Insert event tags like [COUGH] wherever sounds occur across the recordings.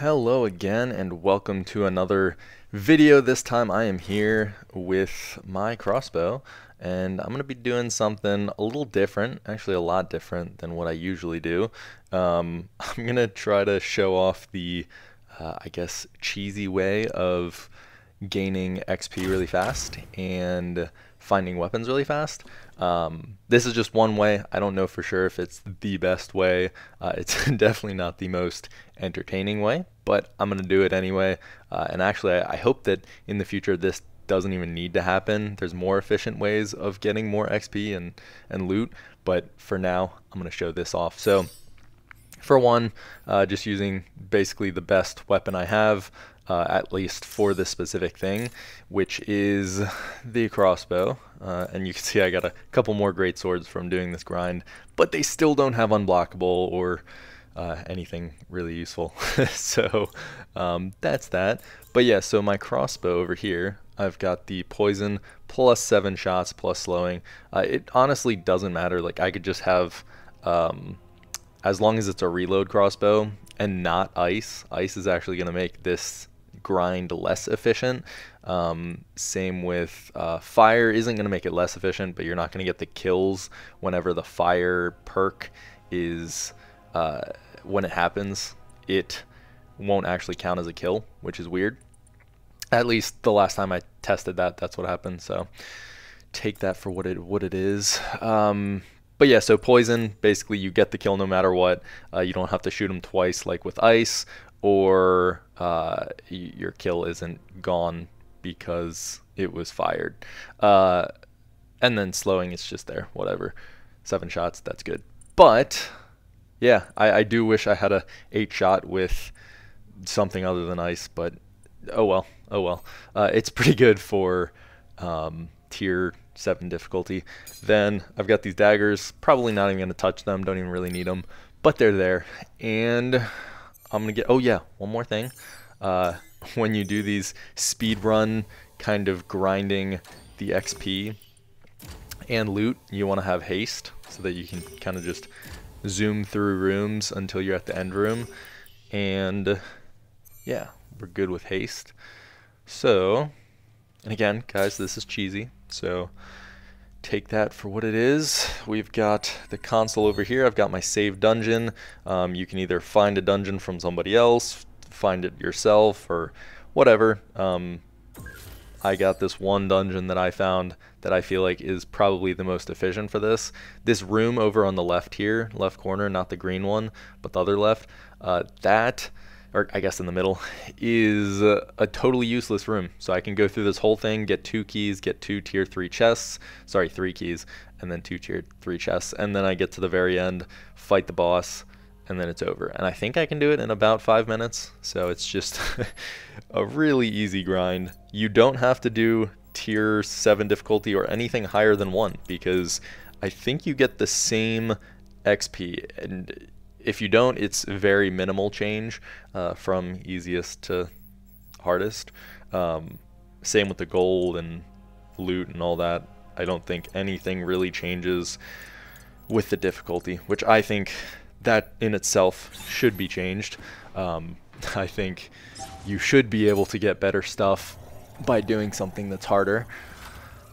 Hello again and welcome to another video. This time I am here with my crossbow and I'm going to be doing something a little different, actually a lot different than what I usually do. Um, [LAUGHS] I'm going to try to show off the, uh, I guess, cheesy way of gaining XP really fast and finding weapons really fast. Um, this is just one way. I don't know for sure if it's the best way. Uh, it's [LAUGHS] definitely not the most entertaining way, but I'm going to do it anyway. Uh, and actually, I, I, hope that in the future this doesn't even need to happen. There's more efficient ways of getting more XP and, and loot, but for now, I'm going to show this off. So, for one, uh, just using basically the best weapon I have uh, at least for this specific thing, which is the crossbow. Uh, and you can [LAUGHS] see I got a couple more great swords from doing this grind, but they still don't have unblockable or uh, anything really useful. [LAUGHS] so um, that's that. But yeah, so my crossbow over here, I've got the poison plus seven shots plus slowing. Uh, it honestly doesn't matter. Like I could just have, um, as long as it's a reload crossbow and not ice. Ice is actually going to make this grind less efficient. Um, same with uh, fire isn't going to make it less efficient, but you're not going to get the kills whenever the fire perk is uh, when it happens. It won't actually count as a kill, which is weird. At least the last time I tested that, that's what happened. So take that for what it what it is. Um, but yeah, so poison, basically you get the kill no matter what. Uh, you don't have to shoot them twice like with ice, or uh, your kill isn't gone because it was fired. Uh, and then slowing is just there, whatever. Seven shots, that's good. But yeah, I, I do wish I had a eight shot with something other than ice, but oh well, oh well. Uh, it's pretty good for um, tier seven difficulty. Then I've got these daggers. Probably not even gonna touch them. Don't even really need them, but they're there. And I'm gonna get. Oh yeah, one more thing. Uh, [LAUGHS] when you do these speed run kind of grinding the XP and loot, you want to have haste so that you can kind of just zoom through rooms until you're at the end room. And yeah, we're good with haste. So, and again, guys, this is cheesy. So take that for what it is. We've got the console over here. I've got my save dungeon. Um, you can either find a dungeon from somebody else, find it yourself, or whatever. Um, I got this one dungeon that I found that I feel like is probably the most efficient for this. This room over on the left here, left corner, not the green one, but the other left, uh, that or I guess in the middle, [LAUGHS] is a, totally useless room. So I can go through this whole thing, get two keys, get two tier three chests, sorry, three keys, and then two tier three chests, and then I get to the very end, fight the boss, and then it's over. And I think I can do it in about five minutes. So it's just [LAUGHS] a really easy grind. You don't have to do tier seven difficulty or anything higher than one because I think you get the same XP and if you don't, it's very minimal change uh, from easiest to hardest. Um, same with the gold and loot and all that. I don't think anything really changes with the difficulty, which I think that in itself should be changed. Um, [LAUGHS] I think you should be able to get better stuff by doing something that's harder.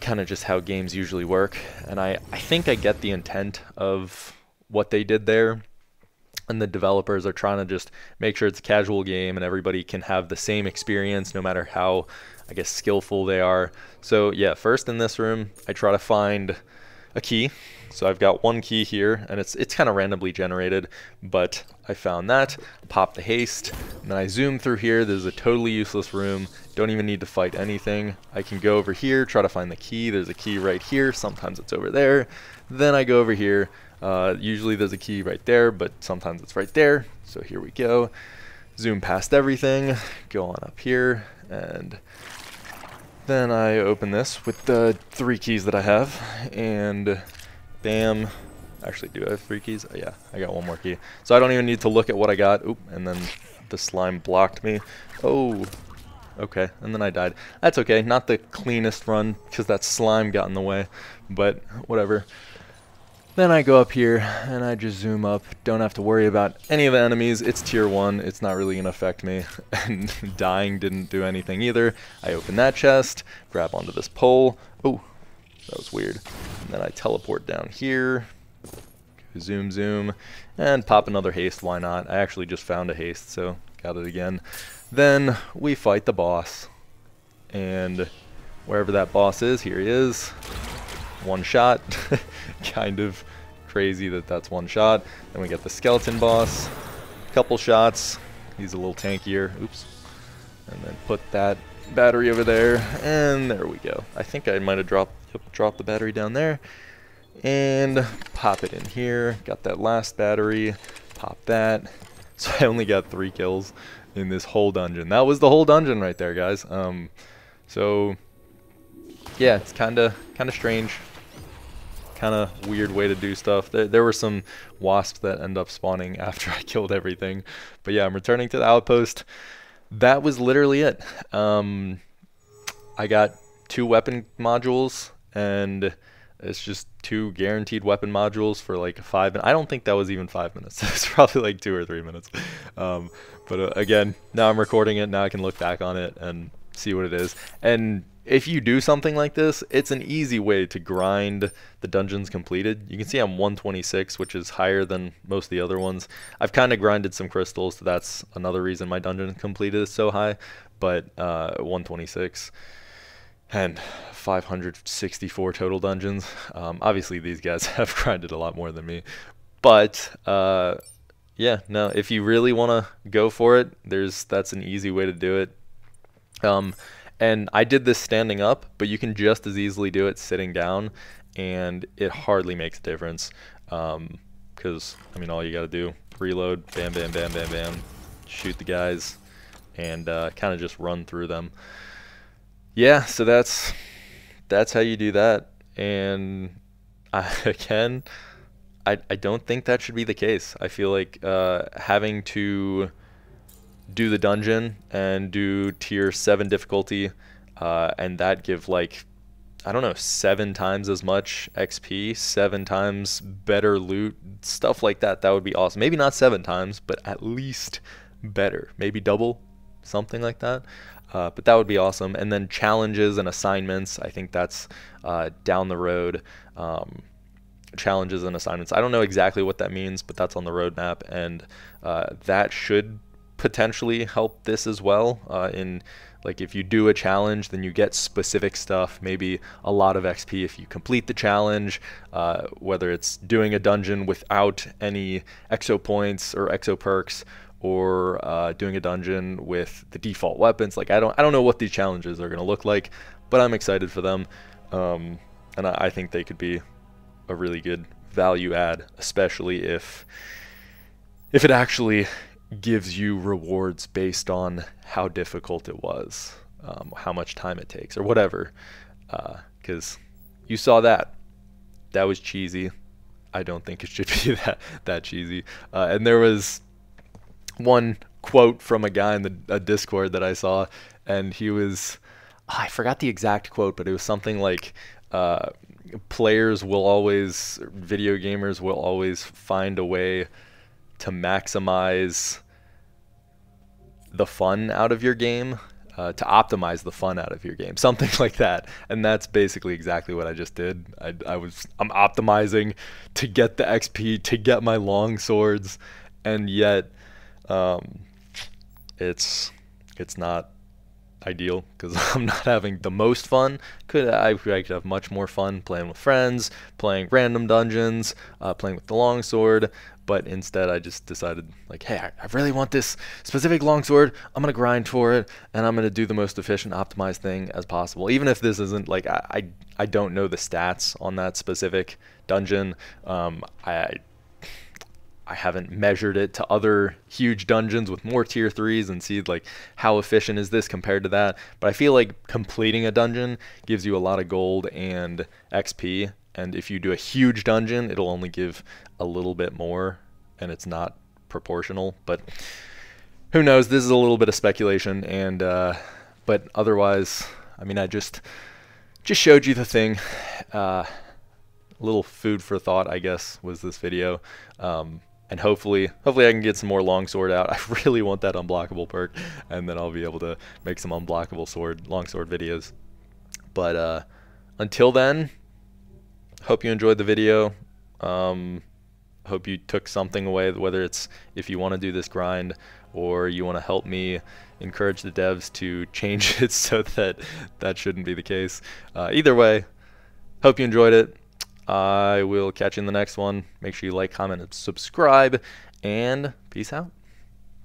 Kind of just how games usually work. And I, I think I get the intent of what they did there and the developers are trying to just make sure it's a casual game and everybody can have the same experience no matter how I guess skillful they are. So yeah, first in this room, I try to find a key. So I've got one key here and it's it's kind of randomly generated, but I found that, pop the haste, and then I zoom through here. This is a totally useless room. Don't even need to fight anything. I can go over here, try to find the key. There's a key right here. Sometimes it's over there. Then I go over here, uh, usually there's a key right there, but sometimes it's right there. So here we go. Zoom past everything, go on up here, and then I open this with the three keys that I have, and bam. Actually, do I have three keys? Oh, yeah, I got one more key. So I don't even need to look at what I got. Oop, and then the slime blocked me. Oh, okay, and then I died. That's okay, not the cleanest run, because that slime got in the way, but whatever. Then I go up here and I just zoom up. Don't have to worry about any of the enemies. It's tier 1. It's not really going to affect me. [LAUGHS] And dying didn't do anything either. I open that chest, grab onto this pole. Oh, that was weird. And then I teleport down here. Zoom, zoom. And pop another haste. Why not? I actually just found a haste, so got it again. Then we fight the boss. And wherever that boss is, here he is one shot. [LAUGHS] kind of crazy that that's one shot. Then we get the skeleton boss. Couple shots. He's a little tankier. Oops. And then put that battery over there. And there we go. I think I might have dropped, dropped the battery down there. And pop it in here. Got that last battery. Pop that. [LAUGHS] So I only got three kills in this whole dungeon. That was the whole dungeon right there, guys. Um, so yeah, it's kind of kind of strange kind of weird way to do stuff. There, there were some wasps that end up spawning [LAUGHS] after I killed everything. But yeah, I'm returning to the outpost. That was literally it. Um, I got two weapon modules, and it's just two guaranteed weapon modules for like five. I don't think that was even five minutes. [LAUGHS] It's probably like two or three minutes. Um, but uh, again, now I'm recording it. Now I can look back on it and see what it is. And if you do something like this, it's an easy way to grind the dungeons completed. You can see I'm 126, which is higher than most of the other ones. I've kind of grinded some crystals, so that's another reason my dungeon completed is so high, but uh, 126 and 564 total dungeons. Um, obviously, these guys [LAUGHS] have grinded a lot more than me, but uh, yeah, no, if you really want to go for it, there's that's an easy way to do it. Um, and I did this standing up, but you can just as easily do it sitting down, and it hardly makes a difference. Because, um, I mean, all you got to do, reload, bam, bam, bam, bam, bam, shoot the guys, and uh, kind of just run through them. Yeah, so that's that's how you do that. And I, [LAUGHS] again, I, I don't think that should be the case. I feel like uh, having to do the dungeon and do tier 7 difficulty uh, and that give like I don't know, seven times as much XP, seven times better loot, stuff like that. That would be awesome. Maybe not seven times, but at least better. Maybe double, something like that. Uh, but that would be awesome. And then challenges and assignments. I think that's uh, down the road. Um, challenges and assignments. I don't know exactly what that means, but that's on the roadmap, and uh, that should potentially help this as well. Uh, in like if you do a challenge, then you get specific stuff, maybe a lot of XP if you complete the challenge, uh, whether it's doing a dungeon without any exo points or exo perks, or uh, doing a dungeon with the default weapons. Like I don't, I don't know what these challenges are going to look like, but I'm excited for them, um, and I, I think they could be a really good value add, especially if if it actually gives you rewards based on how difficult it was, um, how much time it takes, or whatever. Because uh, you saw that. That was cheesy. I don't think it should [LAUGHS] be that that cheesy. Uh, and there was one quote from a guy in the Discord that I saw, and he was oh, I forgot the exact quote, but it was something like. Uh, players will always, video gamers will always find a way to maximize the fun out of your game, uh, to optimize the fun out of your game, [LAUGHS] something like that. And that's basically exactly what I just did. I, I was I'm optimizing to get the XP, to get my long swords, and yet um, it's it's not ideal because [LAUGHS] I'm not having the most fun. Could I, I could have much more fun playing with friends, playing random dungeons, uh, playing with the longsword, but instead I just decided like, hey, I, really want this specific longsword. I'm gonna grind for it, and I'm gonna do the most efficient, optimized thing as possible. Even if this isn't like I I, I don't know the stats on that specific dungeon. Um, I I haven't measured it to other huge dungeons with more tier threes and see like how efficient is this compared to that. But I feel like completing a dungeon gives you a lot of gold and XP. And if you do a huge dungeon, it'll only give a little bit more and it's not proportional. But who knows? This is a little bit of speculation. And, uh, but otherwise, I mean, I just, just showed you the thing. Uh, little food for thought, I guess, was this video. Um, and hopefully, hopefully I can get some more longsword out. [LAUGHS] I really want that unblockable perk, and then I'll be able to make some unblockable sword, longsword videos. But uh, until then, hope you enjoyed the video. Um, hope you took something away, whether it's if you want to do this grind or you want to help me encourage the devs to [LAUGHS] change it so that that shouldn't be the case. Uh, either way, hope you enjoyed it. I will catch you in the next one. Make sure you like, comment, and subscribe, and peace out.